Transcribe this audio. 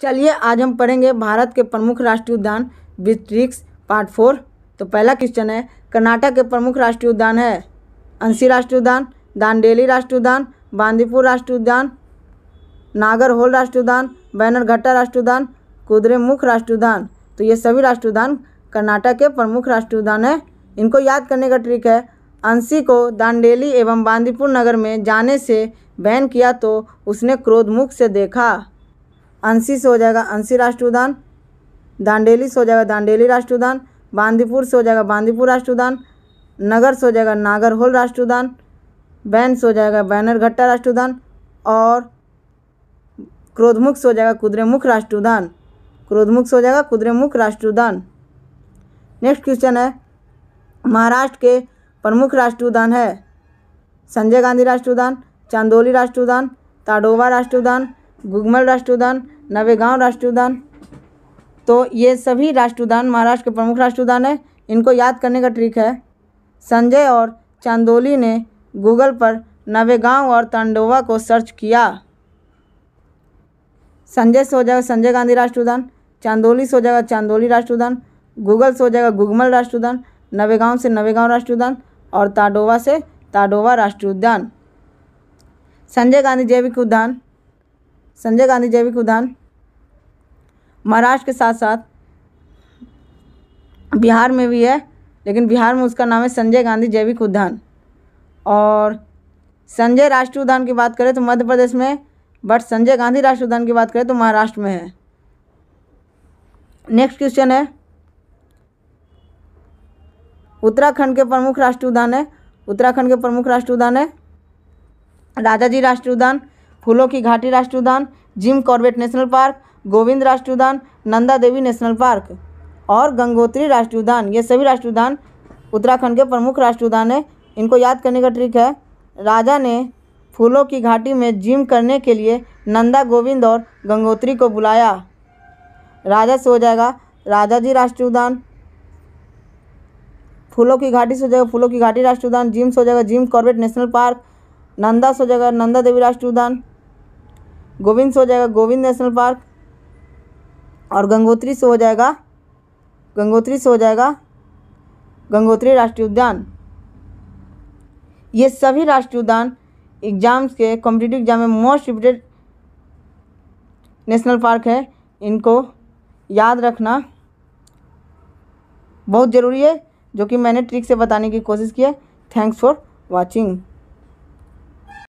चलिए, आज हम पढ़ेंगे भारत के प्रमुख राष्ट्रीय उद्यान विथ ट्रिक्स पार्ट फोर तो पहला क्वेश्चन है, कर्नाटक के प्रमुख राष्ट्रीय उद्यान है? अंसी राष्ट्रीय उद्यान, दांडेली राष्ट्रीय उद्यान, बांदीपुर राष्ट्रीय उद्यान, नागरहोल राष्ट्रीय उद्यान, बैनरघट्टा राष्ट्रीय उद्यान, कुद्रेमुख राष्ट्रीय उद्यान। तो ये सभी राष्ट्रीय उद्यान कर्नाटक के प्रमुख राष्ट्रीय उद्यान है। इनको याद करने का ट्रिक है अंशी को दांडेली एवं बांदीपुर नगर में जाने से बैन किया तो उसने क्रोधमुख से देखा। अंशी से हो जाएगा अंशी राष्ट्रीय उद्यान दांडेली से हो जाएगा दांडेली राष्ट्रीय उद्यान बांदीपुर से हो जाएगा बांदीपुर राष्ट्रीय उद्यान नगर से हो जाएगा नागरहोल राष्ट्रीय उद्यान बैन से हो जाएगा बैनरघट्टा राष्ट्रीय उद्यान और क्रोधमुख से हो जाएगा कुद्रेमुख राष्ट्रीय उद्यान क्रोधमुख से हो जाएगा कुद्रेमुख राष्ट्रीय उद्यान नेक्स्ट क्वेश्चन है, महाराष्ट्र के प्रमुख राष्ट्रीय उद्यान है। संजय गांधी राष्ट्रीय उद्यान चांदोली राष्ट्रीय उद्यान ताडोवा राष्ट्रीय उद्यान गुगमल राष्ट्रीय उद्यान नवेगांव राष्ट्रीय उद्यान तो ये सभी राष्ट्रीय उद्यान महाराष्ट्र के प्रमुख राष्ट्रीय उद्यान है। इनको याद करने का ट्रिक है। संजय और चांदोली ने गूगल पर नवेगांव और तांडोवा को सर्च किया। संजय से हो जाएगा संजय गांधी राष्ट्रीय उद्यान चांदोली से हो जाएगा चांदोली राष्ट्रीय उद्यान गूगल से हो जाएगा गुगमल राष्ट्रीय उद्यान नवेगांव से नवेगांव राष्ट्रीय उद्यान और ताडोवा से ताडोवा राष्ट्रीय उद्यान संजय गांधी जैविक उद्यान संजय गांधी जैविक उद्यान, महाराष्ट्र के साथ साथ बिहार में भी है, लेकिन बिहार में उसका नाम है संजय गांधी जैविक उद्यान। और संजय राष्ट्रीय उद्यान की बात करें तो मध्य प्रदेश में बट संजय गांधी राष्ट्रीय उद्यान की बात करें तो महाराष्ट्र में है। नेक्स्ट क्वेश्चन है। उत्तराखंड के प्रमुख राष्ट्रीय उद्यान है। उत्तराखंड के प्रमुख राष्ट्रीय उद्यान है। राजाजी राष्ट्रीय उद्यान। फूलों की घाटी राष्ट्रीय उद्यान, Jim Corbett National Park, Govind राष्ट्रीय उद्यान, नंदा देवी नेशनल पार्क और गंगोत्री राष्ट्रीय उद्यान। ये सभी राष्ट्रीय उद्यान उत्तराखंड के प्रमुख राष्ट्रीय उद्यान है। इनको याद करने का ट्रिक है, राजा ने फूलों की घाटी में जिम करने के लिए नंदा गोविंद और गंगोत्री को बुलाया। राजा से हो जाएगा, राजा जी राष्ट्रीय उद्यान। फूलों की घाटी से हो जाएगा, फूलों की घाटी राष्ट्रीय उद्यान। जिम से हो जाएगा, Jim Corbett National Park. Nanda से हो जाएगा, नंदा देवी राष्ट्रीय उद्यान। गोविंद से हो जाएगा गोविंद नेशनल पार्क। और गंगोत्री से हो जाएगा, गंगोत्री से हो जाएगा, गंगोत्री राष्ट्रीय उद्यान। ये सभी राष्ट्रीय उद्यान एग्ज़ाम्स के कॉम्पिटिटिव एग्ज़ाम में मोस्ट रिपीटेड नेशनल पार्क है। इनको याद रखना बहुत ज़रूरी है, जो कि मैंने ट्रिक से बताने की कोशिश की है। Thanks for watching